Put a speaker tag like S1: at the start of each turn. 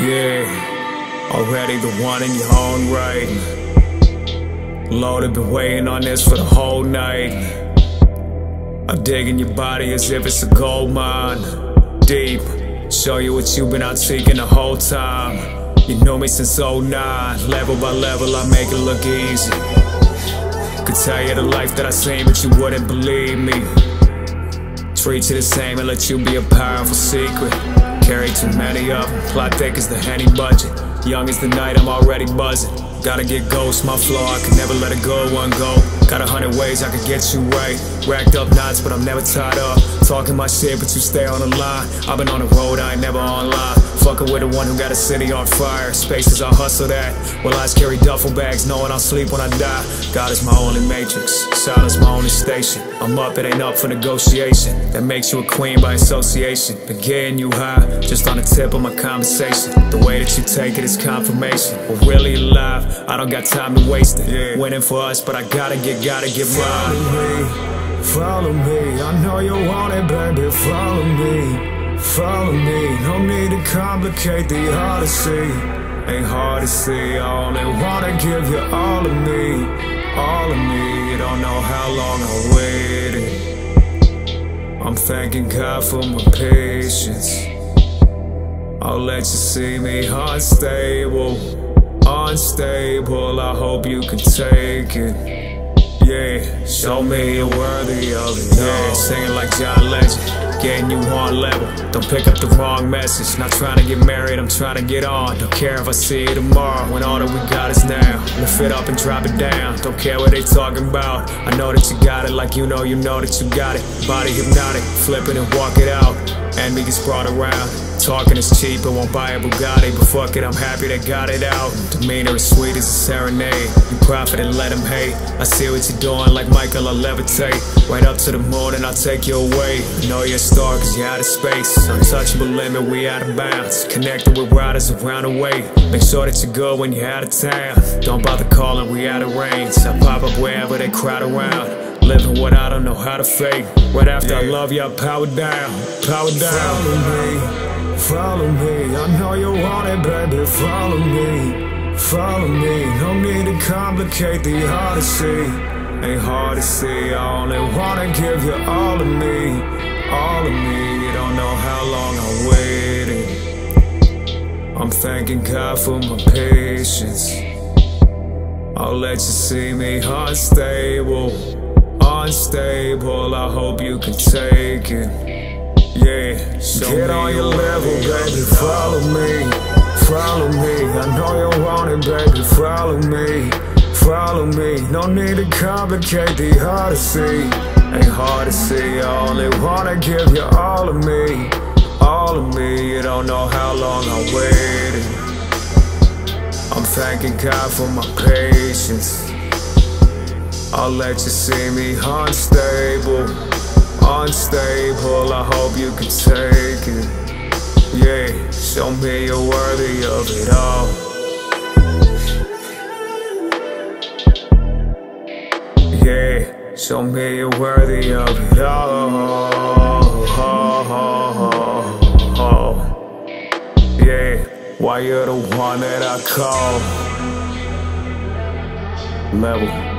S1: Yeah, already the one in your own right. Lord, I've been waiting on this for the whole night. I'm digging your body as if it's a gold mine. Deep, show you what you've been out seeking the whole time. You know me since 09, level by level, I make it look easy. Could tell you the life that I seen, but you wouldn't believe me. Treat you the same and let you be a powerful secret. Carry too many of them, plot thick as the Henny budget. Young as the night, I'm already buzzing. Gotta get ghost, my flow, I can never let it go, one go. Got a hundred ways I could get you right. Racked up knots, but I'm never tied up. Talking my shit, but you stay on the line. I've been on the road, I ain't never online. Fucking with the one who got a city on fire. Spaces I hustle that. Well, I carry duffel bags, knowing I'll sleep when I die. God is my only matrix, silence my only station. I'm up, it ain't up for negotiation. That makes you a queen by association. Been getting you high, just on the tip of my conversation. The way that you take it is confirmation. We're really alive, I don't got time to waste it. Yeah. Winning for us, but I gotta get, gotta get mine.
S2: Follow me, I know you want it, baby. Follow me, follow me. No need to complicate the odyssey. Ain't hard to see. I only wanna give you all of me, all of me. You don't know how long I waited. I'm thanking God for my patience. I'll let you see me unstable, unstable. I hope you can take it. Yeah, show me you're worthy of it. Yeah, singing like John Legend, getting you on level. Don't pick up the wrong message. Not trying to get married, I'm trying to get on. Don't care if I see you tomorrow when all that we got is now. Lift it up and drop it down. Don't care what they talking about. I know that you got it, like you know you know that you got it. Body hypnotic, flip it and walk it out. And me gets brought around. Talking is cheap, I won't buy a Bugatti, but fuck it, I'm happy they got it out. Demeanor as sweet as a serenade. You profit and let them hate. I see what you're doing, like Michael, I'll levitate. Right up to the moon and I'll take you away. You know you're a star cause you're out of space. Untouchable limit, we out of bounds. Connected with riders around the way. Make sure that you're good when you're out of town. Don't bother calling, we out of range. I pop up wherever they crowd around. Living what I don't know how to fake. Right after yeah. I love you, I power down, power down. Follow me. Follow me, I know you want it, baby. Follow me, follow me. No need to complicate the odyssey. Ain't hard to see. I only wanna give you all of me, all of me. You don't know how long I waited. I'm thanking God for my patience. I'll let you see me unstable, unstable. I hope you can take it. Yeah, so get on your baby. Follow me, follow me. I know you want it, baby. Follow me, follow me. No need to complicate the hard to odyssey. Ain't hard to see. I only wanna give you all of me, all of me. You don't know how long I waited. I'm thanking God for my patience. I'll let you see me unstable unstable, I hope you can take it Yeah, show me you're worthy of it all. Yeah, show me you're worthy of it all. Yeah, why you're the one that I call Level